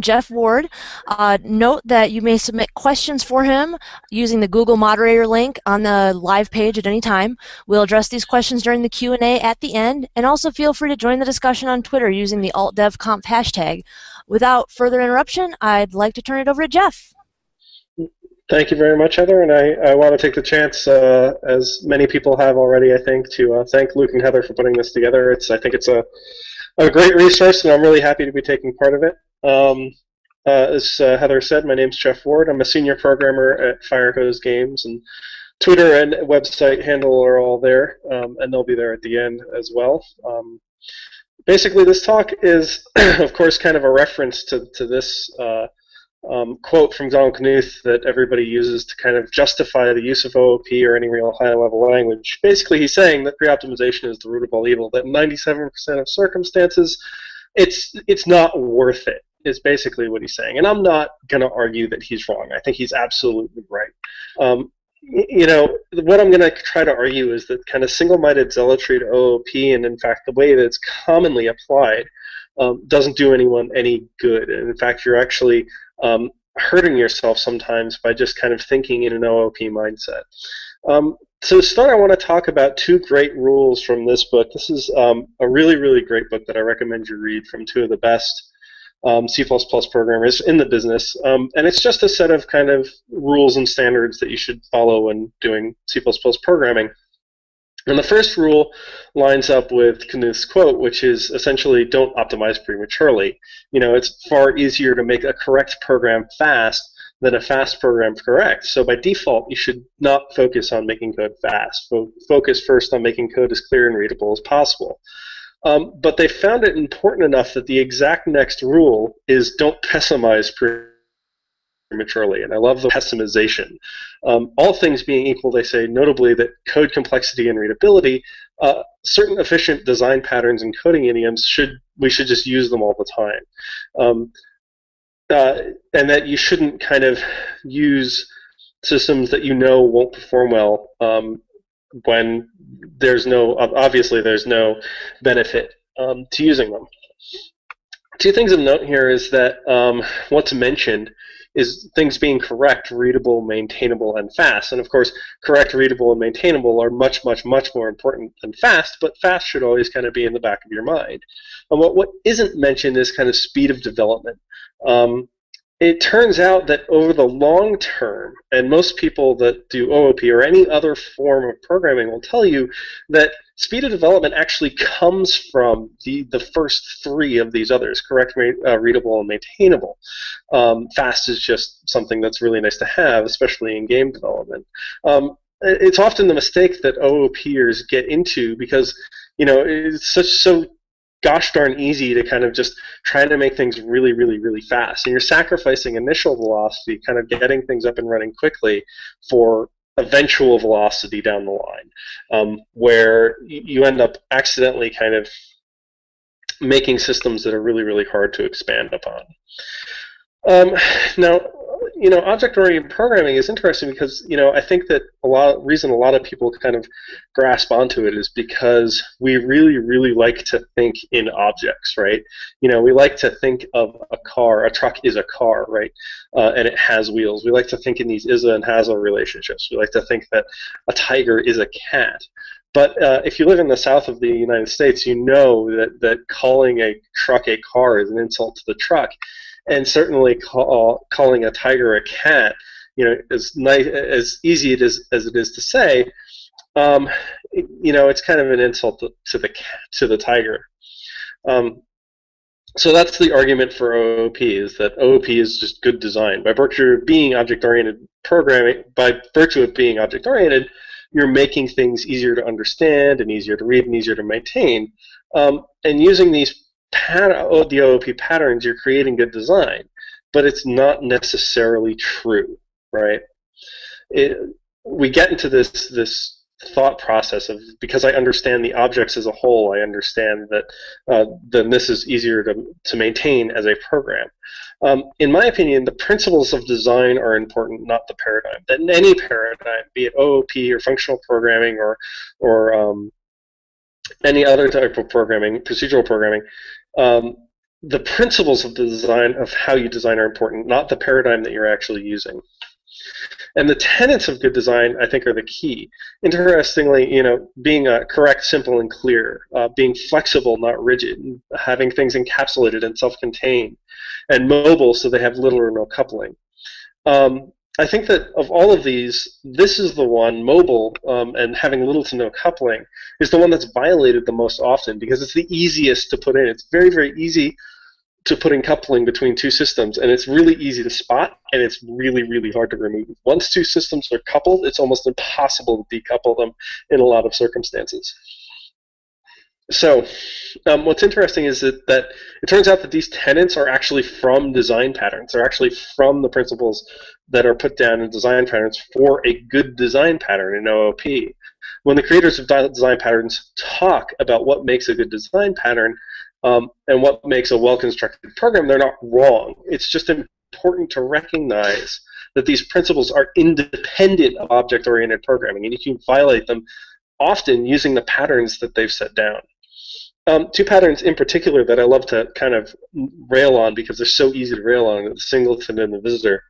Jeff Ward. Uh, note that you may submit questions for him using the Google moderator link on the live page at any time. We'll address these questions during the Q&A at the end, and also feel free to join the discussion on Twitter using the AltDevConf hashtag. Without further interruption, I'd like to turn it over to Jeff. Thank you very much, Heather, and I, I want to take the chance, uh, as many people have already, I think, to uh, thank Luke and Heather for putting this together. It's I think it's a, a great resource, and I'm really happy to be taking part of it. Um, uh, as uh, Heather said, my name's Jeff Ward. I'm a senior programmer at Firehose Games, and Twitter and website handle are all there, um, and they'll be there at the end as well. Um, basically, this talk is, of course, kind of a reference to, to this uh, um, quote from Donald Knuth that everybody uses to kind of justify the use of OOP or any real high-level language. Basically, he's saying that pre-optimization is the root of all evil, that 97% of circumstances, it's, it's not worth it is basically what he's saying. And I'm not going to argue that he's wrong. I think he's absolutely right. Um, you know, what I'm going to try to argue is that kind of single-minded zealotry to OOP, and in fact, the way that it's commonly applied, um, doesn't do anyone any good. And in fact, you're actually um, hurting yourself sometimes by just kind of thinking in an OOP mindset. Um, to start, I want to talk about two great rules from this book. This is um, a really, really great book that I recommend you read from two of the best um, C++ programmers in the business. Um, and it's just a set of kind of rules and standards that you should follow when doing C++ programming. And the first rule lines up with Knuth's quote, which is essentially don't optimize prematurely. You know, it's far easier to make a correct program fast than a fast program correct. So by default, you should not focus on making code fast. Fo focus first on making code as clear and readable as possible. Um, but they found it important enough that the exact next rule is don't pessimize prematurely. And I love the pessimization. Um, all things being equal, they say notably that code complexity and readability, uh, certain efficient design patterns and coding idioms should we should just use them all the time. Um, uh, and that you shouldn't kind of use systems that you know won't perform well um, when there's no obviously there's no benefit um, to using them. Two things of note here is that um, what's mentioned is things being correct, readable, maintainable, and fast. And of course, correct, readable, and maintainable are much, much, much more important than fast, but fast should always kind of be in the back of your mind. And what, what isn't mentioned is kind of speed of development. Um, it turns out that over the long term, and most people that do OOP or any other form of programming will tell you that speed of development actually comes from the, the first three of these others correct, uh, readable, and maintainable. Um, fast is just something that's really nice to have, especially in game development. Um, it's often the mistake that OOPers get into because you know it's such so gosh darn easy to kind of just trying to make things really, really, really fast. And you're sacrificing initial velocity, kind of getting things up and running quickly for eventual velocity down the line, um, where you end up accidentally kind of making systems that are really, really hard to expand upon. Um, now, you know, object-oriented programming is interesting because you know I think that a lot reason a lot of people kind of grasp onto it is because we really, really like to think in objects, right? You know, we like to think of a car. A truck is a car, right? Uh, and it has wheels. We like to think in these ISA and HASA relationships. We like to think that a tiger is a cat. But uh, if you live in the south of the United States, you know that, that calling a truck a car is an insult to the truck and certainly call, calling a tiger a cat, you know, as nice as easy it is as it is to say, um, you know, it's kind of an insult to, to the to the tiger. Um, so that's the argument for OOP is that OOP is just good design. By virtue of being object-oriented programming, by virtue of being object-oriented, you're making things easier to understand and easier to read and easier to maintain. Um, and using these pat- oh, the OOP patterns, you're creating good design, but it's not necessarily true, right? It, we get into this this thought process of because I understand the objects as a whole, I understand that uh, then this is easier to, to maintain as a program. Um, in my opinion, the principles of design are important, not the paradigm. That in any paradigm, be it OOP or functional programming or or um, any other type of programming, procedural programming, um, the principles of the design of how you design are important, not the paradigm that you're actually using. And the tenets of good design, I think, are the key. Interestingly, you know, being uh, correct, simple, and clear, uh, being flexible, not rigid, having things encapsulated and self-contained, and mobile so they have little or no coupling. Um, I think that of all of these, this is the one, mobile um, and having little to no coupling, is the one that's violated the most often because it's the easiest to put in. It's very, very easy to put in coupling between two systems, and it's really easy to spot, and it's really, really hard to remove. Once two systems are coupled, it's almost impossible to decouple them in a lot of circumstances. So, um, what's interesting is that, that it turns out that these tenants are actually from design patterns. They're actually from the principles that are put down in design patterns for a good design pattern in OOP. When the creators of design patterns talk about what makes a good design pattern um, and what makes a well-constructed program, they're not wrong. It's just important to recognize that these principles are independent of object-oriented programming, and you can violate them often using the patterns that they've set down. Um, two patterns in particular that I love to kind of rail on because they're so easy to rail on, the singleton and the visitor.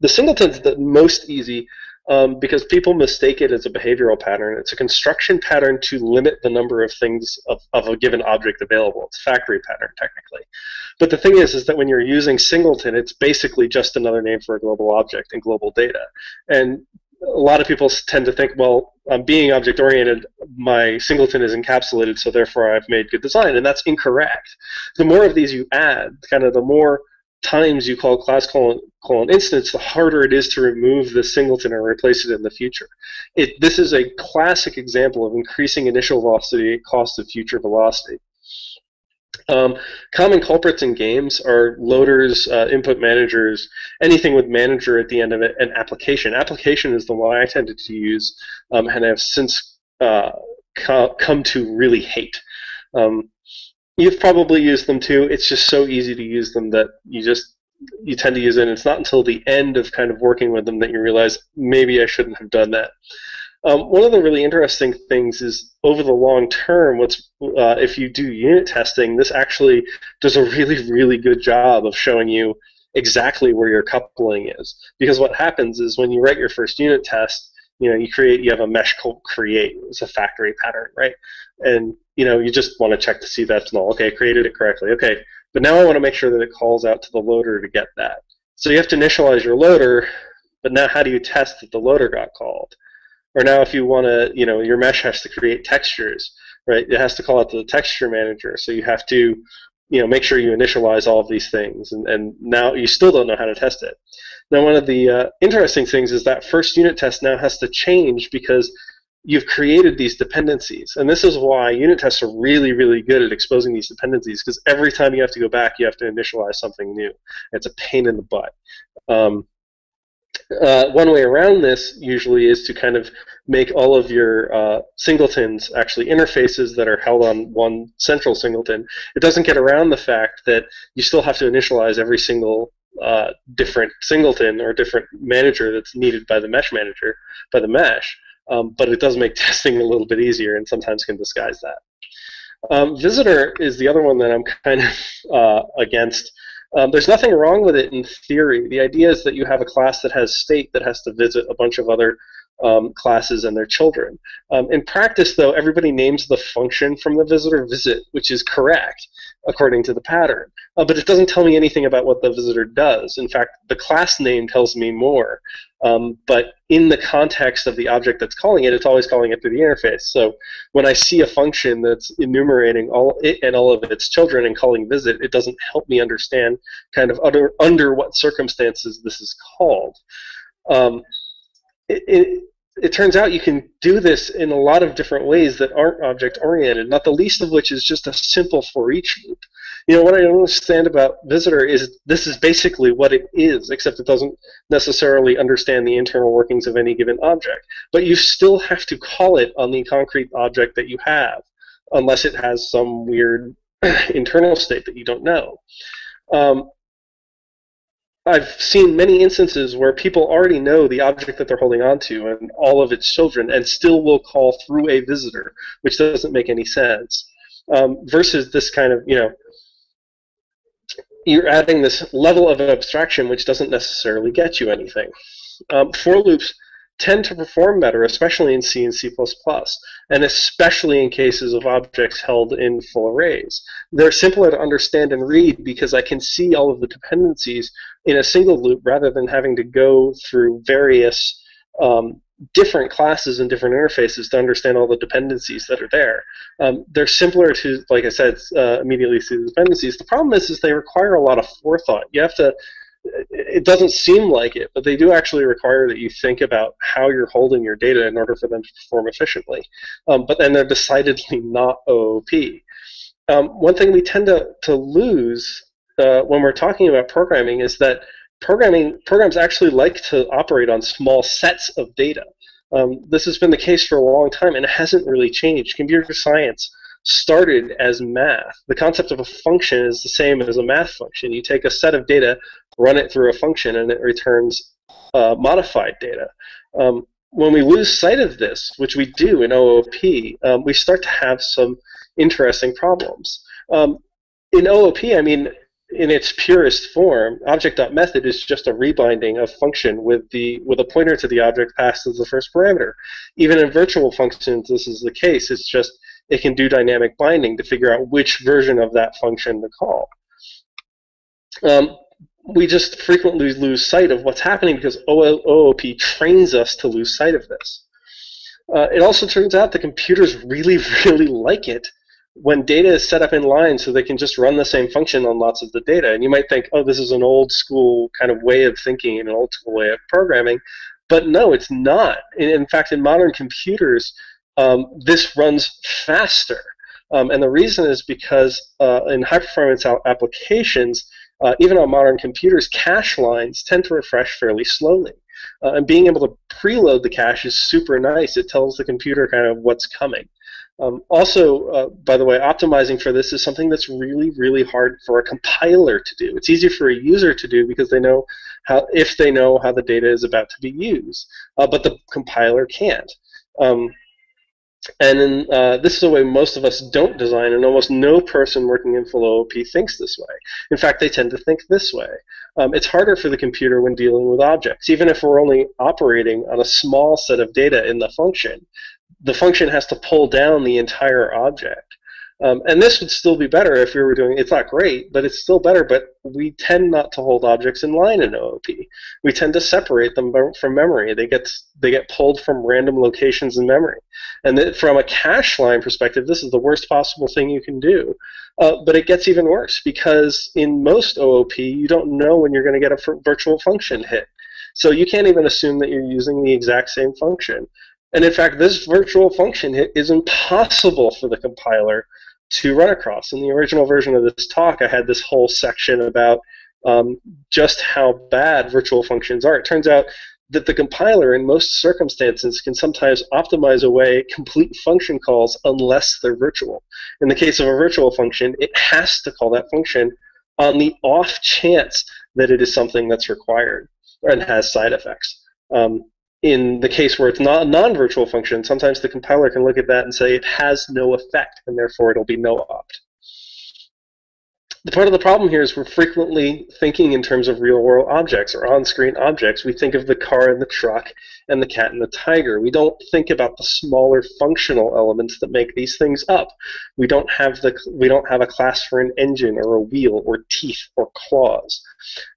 The singleton's the most easy um, because people mistake it as a behavioral pattern. It's a construction pattern to limit the number of things of, of a given object available. It's a factory pattern, technically. But the thing is, is that when you're using singleton, it's basically just another name for a global object and global data. And a lot of people tend to think, well, um, being object oriented, my singleton is encapsulated, so therefore I've made good design, and that's incorrect. The more of these you add, kind of the more times you call class colon, colon instance, the harder it is to remove the singleton or replace it in the future. It, this is a classic example of increasing initial velocity cost of future velocity. Um, common culprits in games are loaders, uh, input managers, anything with manager at the end of it, and application. Application is the one I tended to use um, and have since uh, co come to really hate. Um, you've probably used them too. It's just so easy to use them that you just you tend to use it. And it's not until the end of kind of working with them that you realize maybe I shouldn't have done that. Um, one of the really interesting things is over the long term, what's uh, if you do unit testing, this actually does a really, really good job of showing you exactly where your coupling is. Because what happens is when you write your first unit test, you know, you create, you have a mesh called create. It's a factory pattern, right? And you know, you just want to check to see that's null. Okay, I created it correctly. Okay, but now I want to make sure that it calls out to the loader to get that. So you have to initialize your loader, but now how do you test that the loader got called? Or now if you want to, you know, your mesh has to create textures, right? It has to call out to the texture manager. So you have to, you know, make sure you initialize all of these things. And, and now you still don't know how to test it. Now one of the uh, interesting things is that first unit test now has to change because you've created these dependencies. And this is why unit tests are really, really good at exposing these dependencies because every time you have to go back, you have to initialize something new. It's a pain in the butt. Um, uh, one way around this usually is to kind of make all of your uh, singletons actually interfaces that are held on one central singleton. It doesn't get around the fact that you still have to initialize every single uh, different singleton or different manager that's needed by the mesh manager, by the mesh, um, but it does make testing a little bit easier and sometimes can disguise that. Um, visitor is the other one that I'm kind of uh, against. Um, there's nothing wrong with it in theory. The idea is that you have a class that has state that has to visit a bunch of other um, classes and their children. Um, in practice, though, everybody names the function from the visitor visit, which is correct according to the pattern. Uh, but it doesn't tell me anything about what the visitor does. In fact, the class name tells me more. Um, but in the context of the object that's calling it, it's always calling it through the interface. So when I see a function that's enumerating all it and all of its children and calling visit, it doesn't help me understand kind of under, under what circumstances this is called. Um, it, it, turns out you can do this in a lot of different ways that aren't object oriented, not the least of which is just a simple for each loop. You know, what I understand about visitor is this is basically what it is, except it doesn't necessarily understand the internal workings of any given object. But you still have to call it on the concrete object that you have, unless it has some weird internal state that you don't know. Um, I've seen many instances where people already know the object that they're holding on to and all of its children and still will call through a visitor, which doesn't make any sense. Um, versus this kind of, you know, you're adding this level of abstraction which doesn't necessarily get you anything. Um, for loops tend to perform better, especially in C and C++, and especially in cases of objects held in full arrays. They're simpler to understand and read because I can see all of the dependencies in a single loop rather than having to go through various um, different classes and different interfaces to understand all the dependencies that are there. Um, they're simpler to, like I said, uh, immediately see the dependencies. The problem is, is they require a lot of forethought. You have to it doesn't seem like it, but they do actually require that you think about how you're holding your data in order for them to perform efficiently. Um, but then they're decidedly not OOP. Um, one thing we tend to, to lose uh, when we're talking about programming is that programming programs actually like to operate on small sets of data. Um, this has been the case for a long time, and it hasn't really changed. Computer science started as math. The concept of a function is the same as a math function. You take a set of data, run it through a function, and it returns uh, modified data. Um, when we lose sight of this, which we do in OOP, um, we start to have some interesting problems. Um, in OOP, I mean, in its purest form, object.method is just a rebinding of function with the with a pointer to the object passed as the first parameter. Even in virtual functions, this is the case. It's just it can do dynamic binding to figure out which version of that function to call. Um, we just frequently lose sight of what's happening because OOP trains us to lose sight of this. Uh, it also turns out the computers really, really like it when data is set up in line so they can just run the same function on lots of the data. And you might think, oh, this is an old school kind of way of thinking and an old school way of programming. But no, it's not. In, in fact, in modern computers, um, this runs faster. Um, and the reason is because uh, in high performance applications, uh, even on modern computers, cache lines tend to refresh fairly slowly. Uh, and being able to preload the cache is super nice. It tells the computer kind of what's coming. Um, also, uh, by the way, optimizing for this is something that's really, really hard for a compiler to do. It's easier for a user to do because they know how, if they know how the data is about to be used, uh, but the compiler can't. Um, and in, uh, this is a way most of us don't design, and almost no person working in full OOP thinks this way. In fact, they tend to think this way. Um, it's harder for the computer when dealing with objects. Even if we're only operating on a small set of data in the function, the function has to pull down the entire object. Um, and this would still be better if we were doing, it's not great, but it's still better, but we tend not to hold objects in line in OOP. We tend to separate them from memory. They get, they get pulled from random locations in memory. And from a cache line perspective, this is the worst possible thing you can do. Uh, but it gets even worse because in most OOP, you don't know when you're going to get a virtual function hit. So you can't even assume that you're using the exact same function. And in fact, this virtual function hit is impossible for the compiler to run across. In the original version of this talk, I had this whole section about um, just how bad virtual functions are. It turns out that the compiler, in most circumstances, can sometimes optimize away complete function calls unless they're virtual. In the case of a virtual function, it has to call that function on the off chance that it is something that's required and has side effects. Um, in the case where it's not a non-virtual function, sometimes the compiler can look at that and say it has no effect, and therefore it'll be no opt. The part of the problem here is we're frequently thinking in terms of real-world objects or on-screen objects. We think of the car and the truck and the cat and the tiger. We don't think about the smaller functional elements that make these things up. We don't have the we don't have a class for an engine or a wheel or teeth or claws.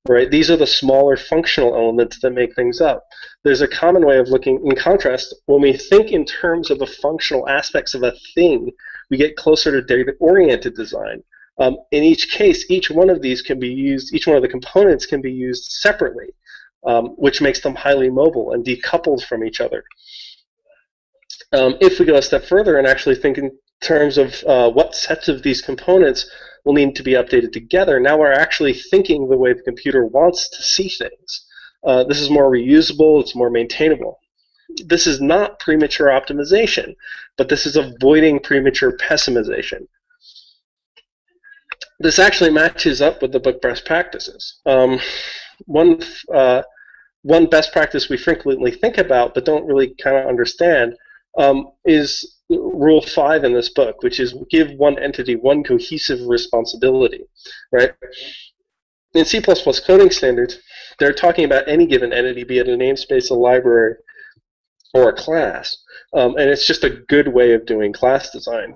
Right? These are the smaller functional elements that make things up. There's a common way of looking in contrast when we think in terms of the functional aspects of a thing, we get closer to data-oriented design. Um, in each case, each one of these can be used, each one of the components can be used separately um, which makes them highly mobile and decoupled from each other. Um, if we go a step further and actually think in terms of uh, what sets of these components will need to be updated together, now we're actually thinking the way the computer wants to see things. Uh, this is more reusable, it's more maintainable. This is not premature optimization, but this is avoiding premature pessimization. This actually matches up with the book best practices. Um, one uh, one best practice we frequently think about but don't really kind of understand um, is rule five in this book, which is give one entity one cohesive responsibility, right? in C++ coding standards, they're talking about any given entity, be it a namespace, a library, or a class. Um, and it's just a good way of doing class design.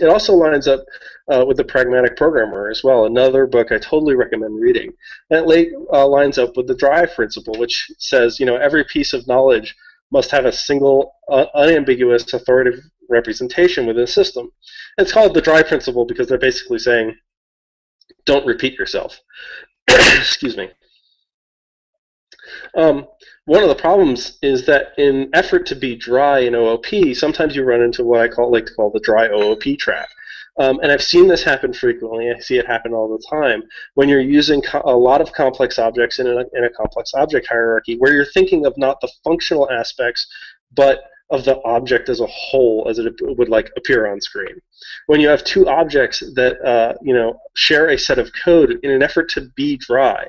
It also lines up uh, with the Pragmatic Programmer as well, another book I totally recommend reading. And it uh, lines up with the DRY principle, which says, you know, every piece of knowledge must have a single, uh, unambiguous, authoritative representation within a system. It's called the DRY principle because they're basically saying, don't repeat yourself. Excuse me. Um, one of the problems is that in effort to be dry in OOP, sometimes you run into what I call like to call the dry OOP trap. Um, and I've seen this happen frequently. I see it happen all the time when you're using a lot of complex objects in a, in a complex object hierarchy, where you're thinking of not the functional aspects, but of the object as a whole as it would like appear on screen. When you have two objects that uh, you know share a set of code in an effort to be dry,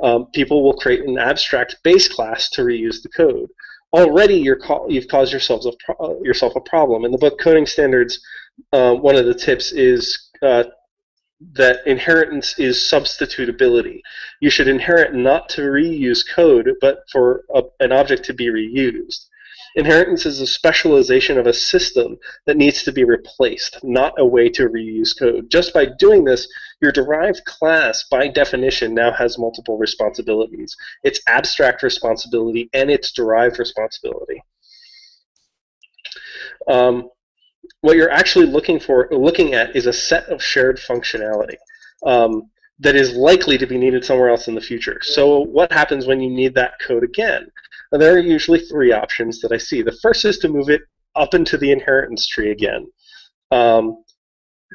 um, people will create an abstract base class to reuse the code. Already, you have caused yourselves a uh, yourself a problem. In the book Coding Standards, uh, one of the tips is uh, that inheritance is substitutability. You should inherit not to reuse code, but for a, an object to be reused. Inheritance is a specialization of a system that needs to be replaced, not a way to reuse code. Just by doing this, your derived class, by definition, now has multiple responsibilities. Its abstract responsibility and its derived responsibility. Um, what you're actually looking for, looking at, is a set of shared functionality. Um, that is likely to be needed somewhere else in the future. So what happens when you need that code again? There are usually three options that I see. The first is to move it up into the inheritance tree again, um,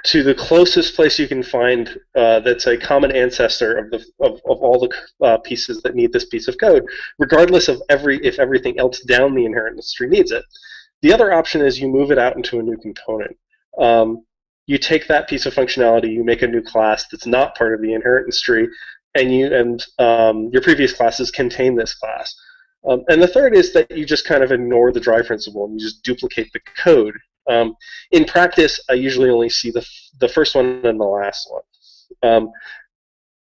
to the closest place you can find uh, that's a common ancestor of the of, of all the uh, pieces that need this piece of code, regardless of every if everything else down the inheritance tree needs it. The other option is you move it out into a new component. Um, you take that piece of functionality, you make a new class that's not part of the inheritance tree, and you and um, your previous classes contain this class. Um, and the third is that you just kind of ignore the dry principle and you just duplicate the code. Um, in practice, I usually only see the, the first one and the last one. Um,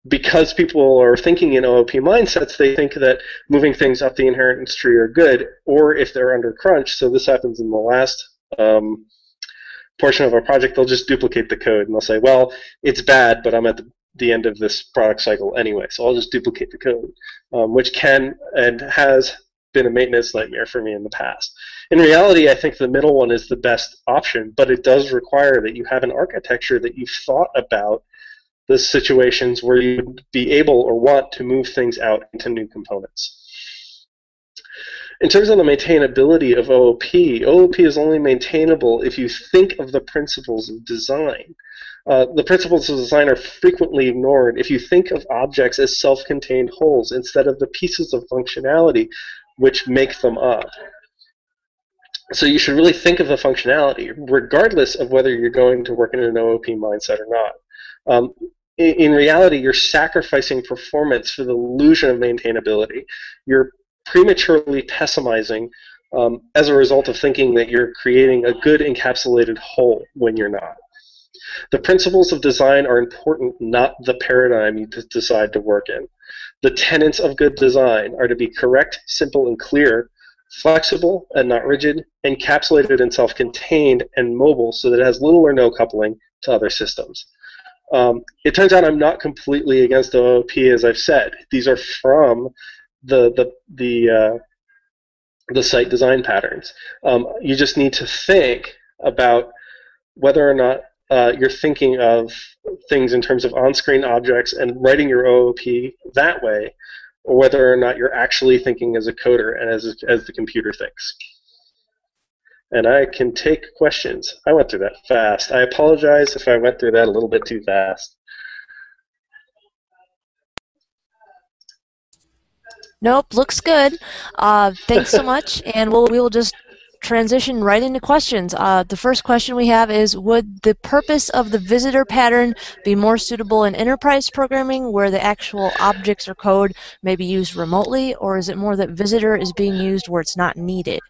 because people are thinking in OOP mindsets, they think that moving things up the inheritance tree are good, or if they're under crunch, so this happens in the last um, portion of our project, they'll just duplicate the code and they'll say, well, it's bad, but I'm at the the end of this product cycle anyway. So I'll just duplicate the code, um, which can and has been a maintenance nightmare for me in the past. In reality, I think the middle one is the best option, but it does require that you have an architecture that you've thought about the situations where you'd be able or want to move things out into new components. In terms of the maintainability of OOP, OOP is only maintainable if you think of the principles of design. Uh, the principles of design are frequently ignored if you think of objects as self-contained wholes instead of the pieces of functionality which make them up. So you should really think of the functionality, regardless of whether you're going to work in an OOP mindset or not. Um, in, in reality, you're sacrificing performance for the illusion of maintainability. You're prematurely pessimizing um, as a result of thinking that you're creating a good encapsulated whole when you're not. The principles of design are important, not the paradigm you decide to work in. The tenets of good design are to be correct, simple, and clear, flexible and not rigid, encapsulated and self-contained, and mobile so that it has little or no coupling to other systems. Um, it turns out I'm not completely against OOP, as I've said. These are from the the the uh, the site design patterns. Um, you just need to think about whether or not uh, you're thinking of things in terms of on-screen objects and writing your OOP that way, or whether or not you're actually thinking as a coder and as, as the computer thinks. And I can take questions. I went through that fast. I apologize if I went through that a little bit too fast. Nope, looks good. Uh, thanks so much, and we'll we will just transition right into questions. Uh, the first question we have is, would the purpose of the visitor pattern be more suitable in enterprise programming where the actual objects or code may be used remotely, or is it more that visitor is being used where it's not needed?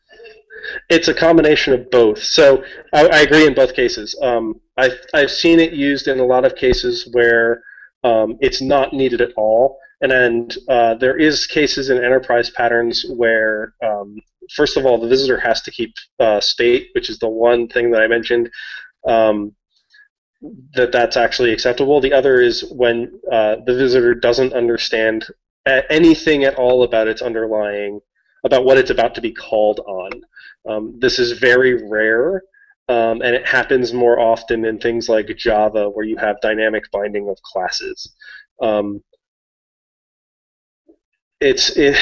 It's a combination of both. So I, I agree in both cases. Um, I've, I've seen it used in a lot of cases where um, it's not needed at all. And then uh, there is cases in enterprise patterns where, um, first of all, the visitor has to keep uh, state, which is the one thing that I mentioned. Um, that that's actually acceptable. The other is when uh, the visitor doesn't understand anything at all about its underlying, about what it's about to be called on. Um, this is very rare, um, and it happens more often in things like Java, where you have dynamic binding of classes. Um, it's it,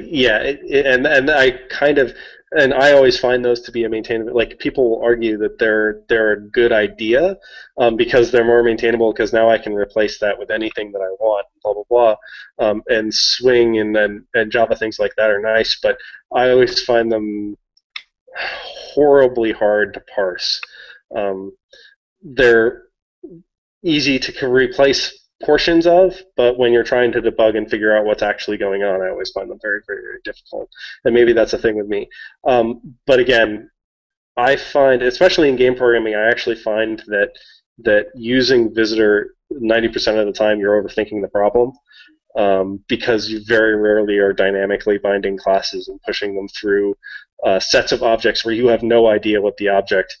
yeah, it, it, and and I kind of and I always find those to be a maintainable. Like people will argue that they're they're a good idea um, because they're more maintainable. Because now I can replace that with anything that I want. Blah blah blah. Um, and Swing and then and Java things like that are nice, but I always find them horribly hard to parse. Um, they're easy to replace portions of, but when you're trying to debug and figure out what's actually going on, I always find them very, very, very difficult. And maybe that's a thing with me. Um, but again, I find, especially in game programming, I actually find that that using visitor 90% of the time you're overthinking the problem um, because you very rarely are dynamically binding classes and pushing them through uh, sets of objects where you have no idea what the object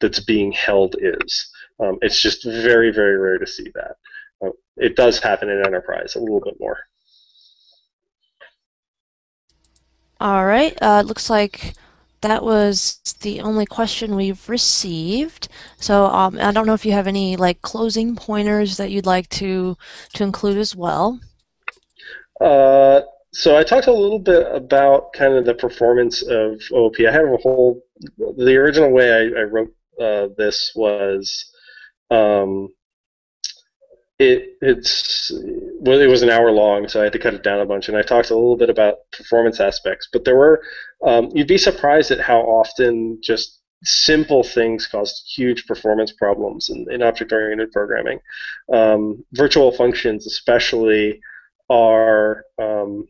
that's being held is. Um, it's just very, very rare to see that it does happen in enterprise a little bit more. All right. Uh, looks like that was the only question we've received. So um, I don't know if you have any like closing pointers that you'd like to to include as well. Uh, so I talked a little bit about kind of the performance of OOP. I have a whole. The original way I, I wrote uh, this was um, it it's well, it was an hour long, so I had to cut it down a bunch. And I talked a little bit about performance aspects, but there were um, you'd be surprised at how often just simple things cause huge performance problems in, in object-oriented programming. Um, virtual functions, especially, are um,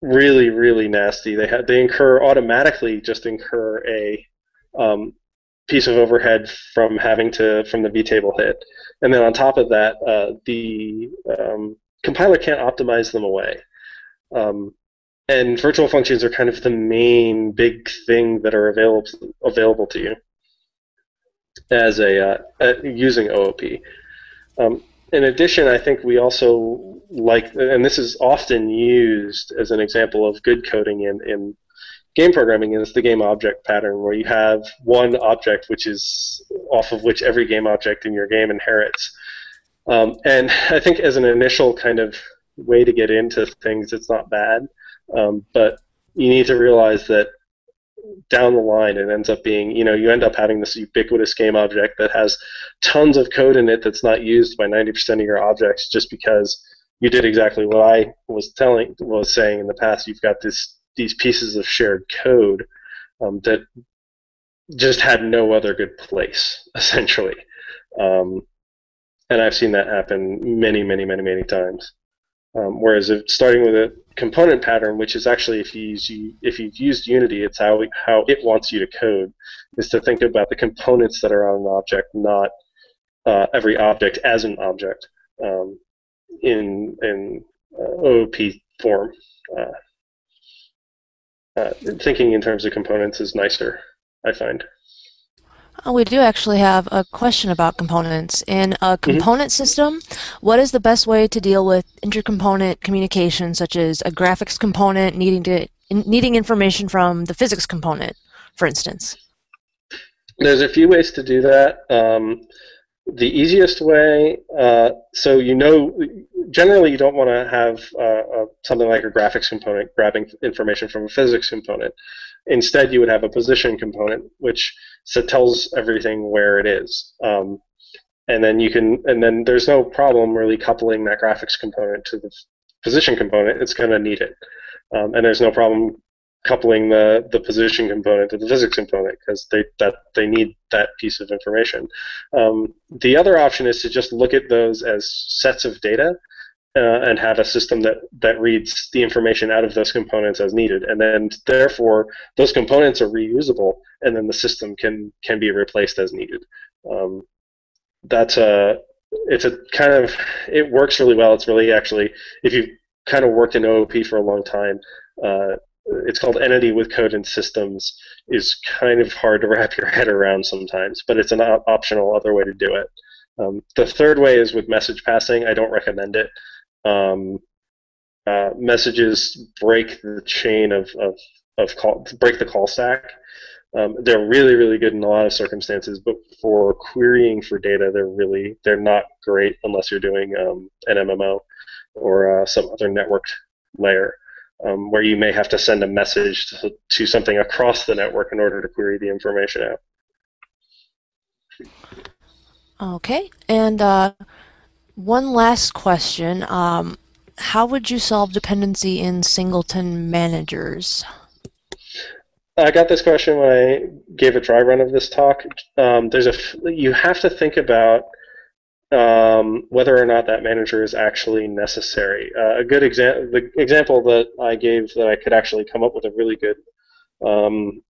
really really nasty. They have they incur automatically just incur a um, piece of overhead from having to from the vtable hit, and then on top of that, uh, the um, compiler can't optimize them away. Um, and virtual functions are kind of the main big thing that are available available to you as a uh, using OOP. Um, in addition, I think we also like, and this is often used as an example of good coding in, in game programming is the game object pattern where you have one object which is off of which every game object in your game inherits. Um, and I think as an initial kind of way to get into things, it's not bad. Um, but you need to realize that down the line it ends up being, you know, you end up having this ubiquitous game object that has tons of code in it that's not used by 90% of your objects just because you did exactly what I was telling was saying in the past. You've got this these pieces of shared code um, that just had no other good place, essentially. Um, and I've seen that happen many, many, many, many times. Um, whereas if starting with a component pattern, which is actually if you use, if you've used Unity, it's how how it wants you to code, is to think about the components that are on an object, not uh, every object as an object um, in in uh, OOP form. Uh, uh, thinking in terms of components is nicer, I find. Oh, we do actually have a question about components. In a mm-hmm. component mm-hmm. system, what is the best way to deal with intercomponent communication, such as a graphics component needing to needing information from the physics component, for instance? There's a few ways to do that. Um, the easiest way, uh, so you know, generally you don't want to have uh, a, something like a graphics component grabbing information from a physics component. Instead, you would have a position component, which so tells everything where it is. Um, and then you can, and then there's no problem really coupling that graphics component to the position component. It's going to need it, um, and there's no problem coupling the, the position component to the physics component because they that they need that piece of information. Um, the other option is to just look at those as sets of data uh, and have a system that that reads the information out of those components as needed, and then therefore those components are reusable, and then the system can can be replaced as needed. Um, that's a it's a kind of it works really well. It's really actually if you've kind of worked in OOP for a long time, uh, it's called entity with code and systems is kind of hard to wrap your head around sometimes, but it's an op- optional other way to do it. Um, the third way is with message passing. I don't recommend it. Um, uh, messages break the chain of, of, of call, break the call stack. Um, they're really, really good in a lot of circumstances, but for querying for data, they're really they're not great unless you're doing um, an MMO or uh, some other networked layer, um, where you may have to send a message to, to something across the network in order to query the information out. Okay, and uh, one last question. Um, how would you solve dependency in singleton managers? I got this question when I gave a dry run of this talk. Um, there's a you have to think about um, whether or not that manager is actually necessary. Uh, a good example, the example that I gave that I could actually come up with a really good um,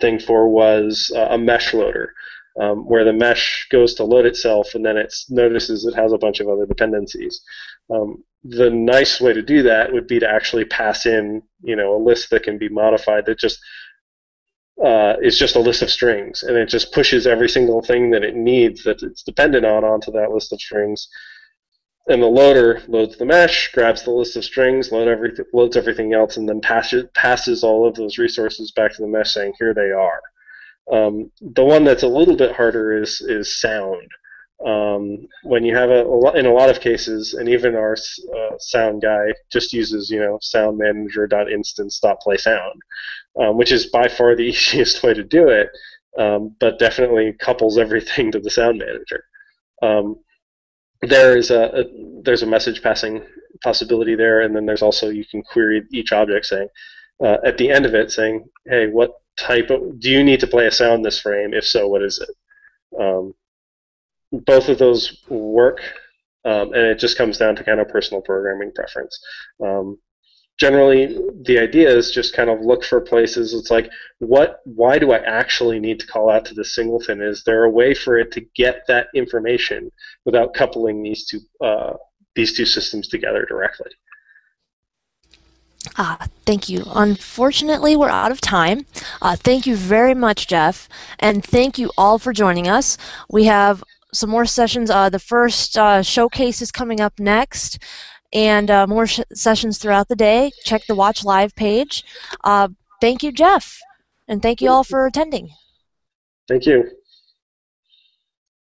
thing for was uh, a mesh loader, um, where the mesh goes to load itself and then it notices it has a bunch of other dependencies. Um, the nice way to do that would be to actually pass in, you know, a list that can be modified that just uh, is just a list of strings, and it just pushes every single thing that it needs that it's dependent on onto that list of strings. And the loader loads the mesh, grabs the list of strings, load every, loads everything else, and then passes, passes all of those resources back to the mesh saying, here they are. Um, the one that's a little bit harder is, is sound. Um, when you have a, a lot, in a lot of cases, and even our uh, sound guy just uses, you know, sound manager instance play sound, um, which is by far the easiest way to do it, um, but definitely couples everything to the sound manager. Um, there is a, a, there's a message passing possibility there, and then there's also you can query each object saying uh, at the end of it saying, hey, what type of do you need to play a sound this frame? If so, what is it? Both of those work, um, and it just comes down to kind of personal programming preference. Um, generally, the idea is just kind of look for places. It's like, what? Why do I actually need to call out to the singleton? Is there a way for it to get that information without coupling these two uh, these two systems together directly? Ah, thank you. Unfortunately, we're out of time. Uh, thank you very much, Jeff, and thank you all for joining us. We have some more sessions. Uh, the first uh, showcase is coming up next, and uh, more sessions throughout the day. Check the Watch Live page. Uh, thank you, Jeff, and thank you all for attending. Thank you.